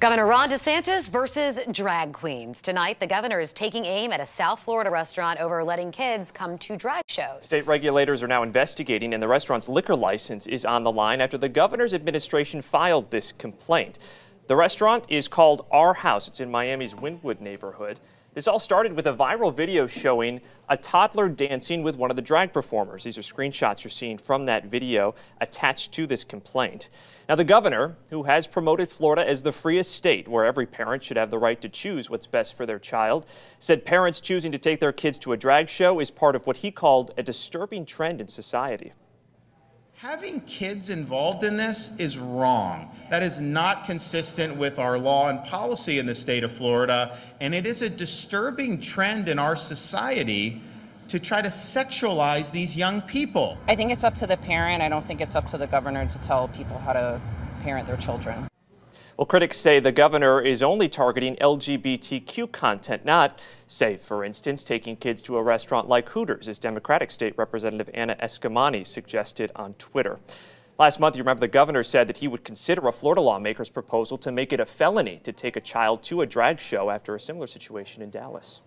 Governor Ron DeSantis versus drag queens. Tonight, the governor is taking aim at a South Florida restaurant over letting kids come to drag shows. State regulators are now investigating, and the restaurant's liquor license is on the line after the governor's administration filed this complaint. The restaurant is called Our House. It's in Miami's Wynwood neighborhood. This all started with a viral video showing a toddler dancing with one of the drag performers. These are screenshots you're seeing from that video attached to this complaint. Now, the governor, who has promoted Florida as the freest state where every parent should have the right to choose what's best for their child, said parents choosing to take their kids to a drag show is part of what he called a disturbing trend in society. Having kids involved in this is wrong. That is not consistent with our law and policy in the state of Florida, and it is a disturbing trend in our society to try to sexualize these young people. I think it's up to the parent. I don't think it's up to the governor to tell people how to parent their children. Well, critics say the governor is only targeting LGBTQ content, not, say, for instance, taking kids to a restaurant like Hooters, as Democratic State Representative Anna Eskamani suggested on Twitter. Last month, you remember the governor said that he would consider a Florida lawmaker's proposal to make it a felony to take a child to a drag show after a similar situation in Dallas.